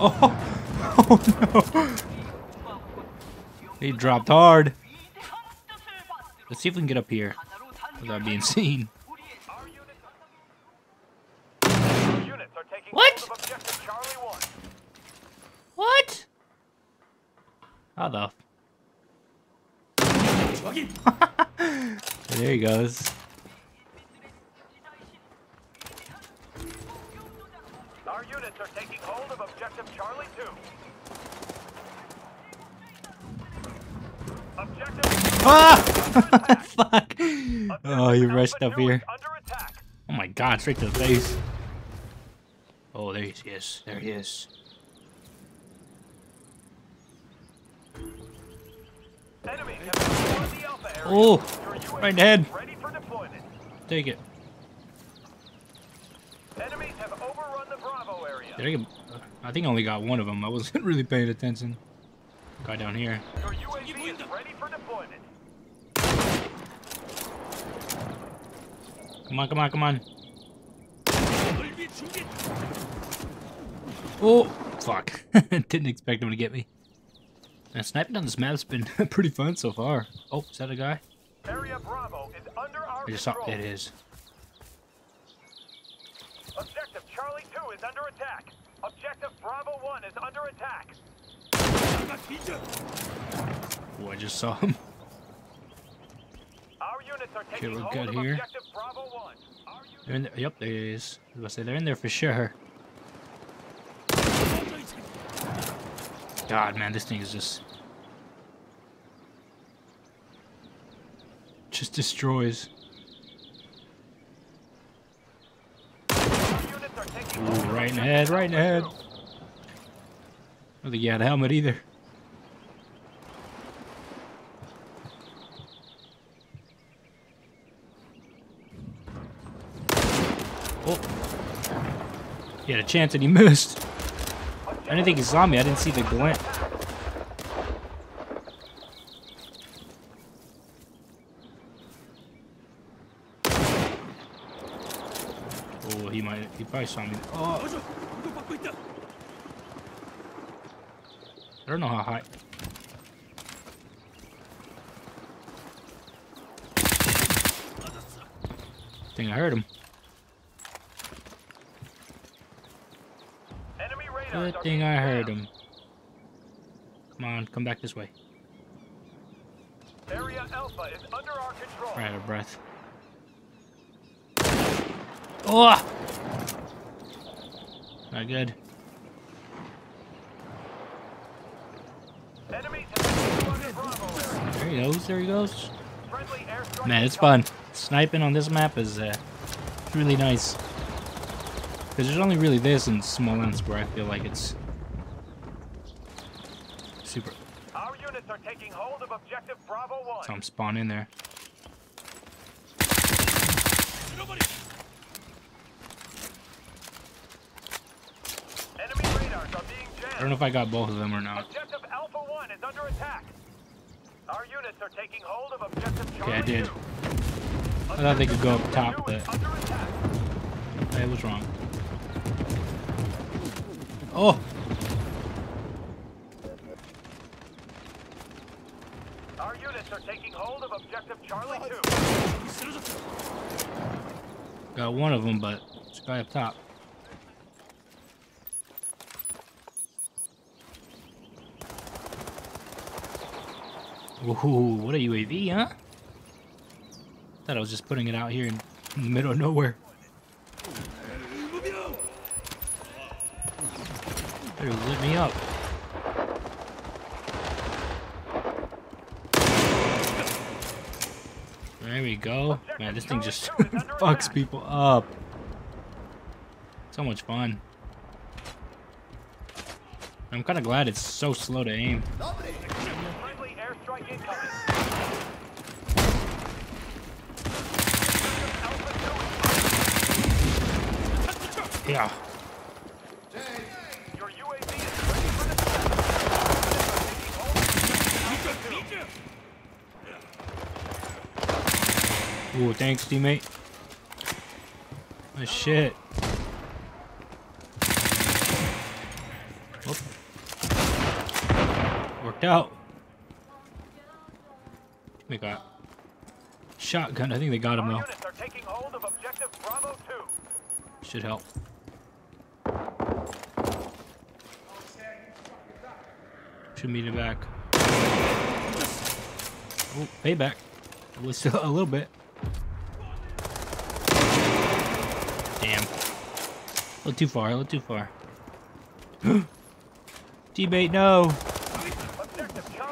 Oh, oh no. He dropped hard. Let's see if we can get up here without being seen. Units are taking What? hold of objective Charlie 1. What? How the? there he goes. Objective Charlie 2. Objective Ah! Fuck. Oh, he Alpha rushed up here. Oh my god, straight to the face. Oh, there he is. There he is. Enemy have destroyed the Alpha area. Oh, right in the head. is Ready for deployment. Take it. The Bravo area. Did I get... I think I only got one of them. I wasn't really paying attention. Guy down here. Your UAV is ready for deployment. Come on, come on, come on. Oh, fuck. Didn't expect him to get me. Sniping on this map's been pretty fun so far. Oh, is that a guy? Area Bravo is under our I just saw control. it is. Objective Charlie 2 is under attack. Objective Bravo 1 is under attack. Oh, I just saw him. Our units are taking we're good here. objective Bravo 1. Our units They're in there. Yep, there he is. I was gonna say they're in there for sure. God, man, this thing is just just destroys. our units are taking Ooh, right in the head, right in the head. I don't think he had a helmet either. Oh. He had a chance and he missed. I didn't think he saw me. I didn't see the glint. Oh, he probably saw me. Oh, I don't know how high. think I heard him. Good thing I heard him. Come on, come back this way. Area Alpha is under our control. We're out of breath. Oh! Not good. Enemies have overrun the Bravo area. There he goes, there he goes. Man, it's fun. Sniping on this map is uh, really nice. Because there's only really this and Smolensk where I feel like it's super. Our units are taking hold of objective Bravo 1. So I'm spawn in there. Enemy radars are being jammed. I don't know if I got both of them or not. Objective Alpha 1 is under attack. Our units are taking hold of objective Charlie Okay, I did. 2. I thought they could go up top, Objective Two is but. I was wrong. Oh! Our units are taking hold of objective Charlie 2. Got one of them, but this guy up top. Ooh, what a UAV, huh? Thought I was just putting it out here in, the middle of nowhere. Better lit me up. There we go. Man, this thing just fucks people up. So much fun. I'm kind of glad it's so slow to aim. Airstrike incoming. Yeah. Your UAV is ready for deployment. Ooh, thanks, teammate. Oh, shit. Whoop. Worked out. They got shotgun. I think they got him though. units are taking hold of objective Bravo 2. Should help. Should meet it back. Oh, payback. It was still a little bit. Damn. A little too far, a little too far. Teammate, no!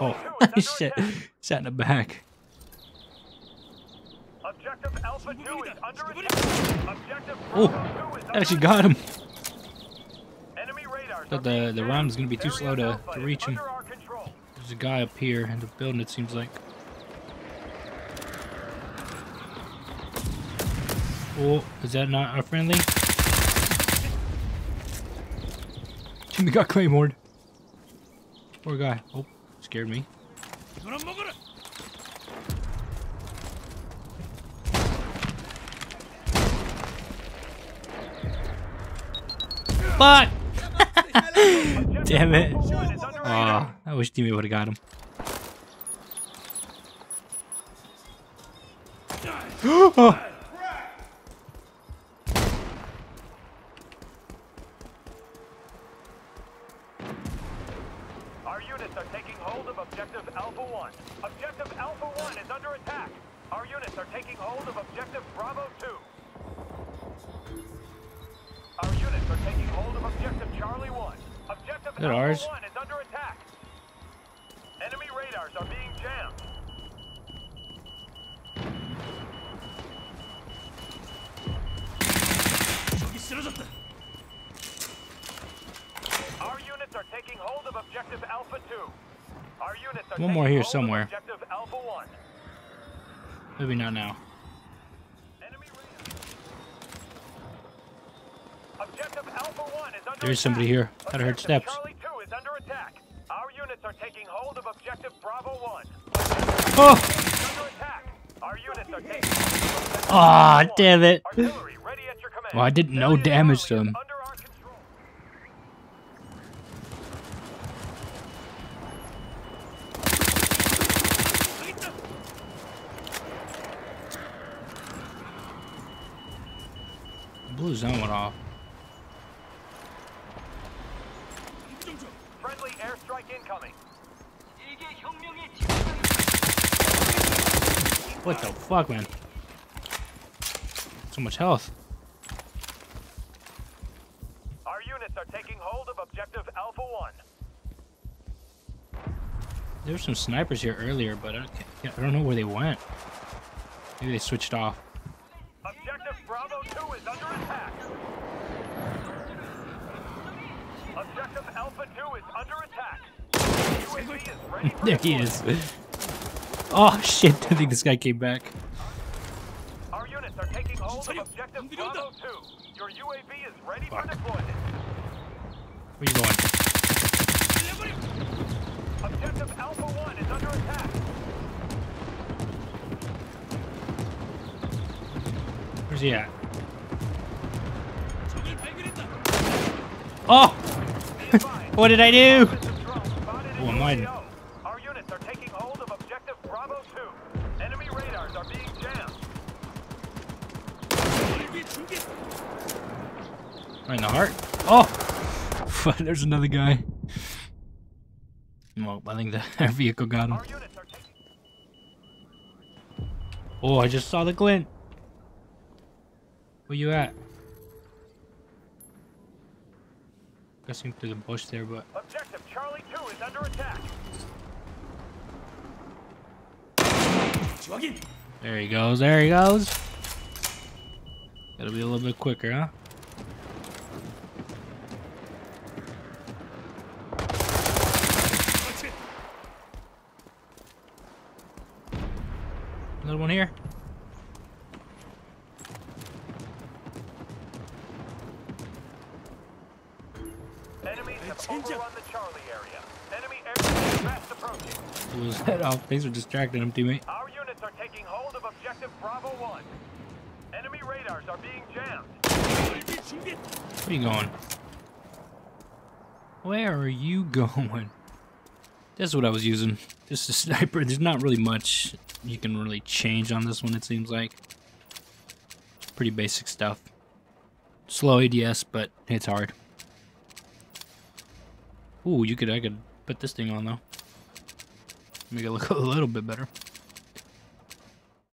Oh, 2 is under shit. Sat in the back. Objective Alpha 2 is under attack. Objective Oh, Bravo 2 is I actually got him. Thought the- the round's gonna be too slow to- to reach him. under our control. There's a guy up here in the building, it seems like. Oh, is that not our friendly? Jimmy got claymored. Poor guy. Oh, scared me. Fuck! Damn it. Alpha 1 is under Aw, I wish teammate would have got him. oh. Our units are taking hold of Objective Alpha 1. Objective Alpha 1 is under attack. Our units are taking hold of Objective Bravo 2. They're Alpha ours. 1 is under attack. Enemy radars are being jammed. Our units are taking hold of Objective Alpha 2. Our units are One more here somewhere. Objective Alpha 1. Maybe not now. There's somebody here. Thought I heard steps. Charlie 2 is under attack. Our units are taking hold of Objective Bravo 1. Oh! Under attack. Our units are ah, taking hold of Aw, Bravo 1. damn it. Artillery ready at your command. Well, I did no damage to him. Under our control. Blue zone went off. Friendly airstrike incoming. What the fuck, man? So much health. Our units are taking hold of Objective Alpha 1. There were some snipers here earlier, but I don't, I don't know where they went. Maybe they switched off. Objective Bravo 2 is under attack. Objective Alpha 2 is under attack. UAV is ready for There he is. Oh shit, I think this guy came back. Our units are taking hold of Objective Bravo 2. Your UAV is ready for deployment. Where you going? Objective Alpha 1 is under attack. Where's he at? Oh! Be advised, What did I do? offensive drone spotted in Oh, I'm hiding. Our units are taking hold of Objective Bravo 2. Enemy radars are being jammed. Right in the heart. Oh! There's another guy. Well, I think the our vehicle got him. Our units are taking Oh, I just saw the glint. Where you at? Guessing through the bush there, but Objective Charlie 2 is under attack. there he goes. There he goes. Gotta be a little bit quicker, huh? Another one here. His head off. Thanks for distracting him, teammate. Our units are taking hold of Objective Bravo 1. Enemy radars are being jammed. Where are you going? Where are you going? That's what I was using. Just a sniper. There's not really much you can really change on this one, it seems like. Pretty basic stuff. Slow ADS, but it's hard. Ooh, you could I could put this thing on though. Make it look a little bit better.